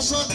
A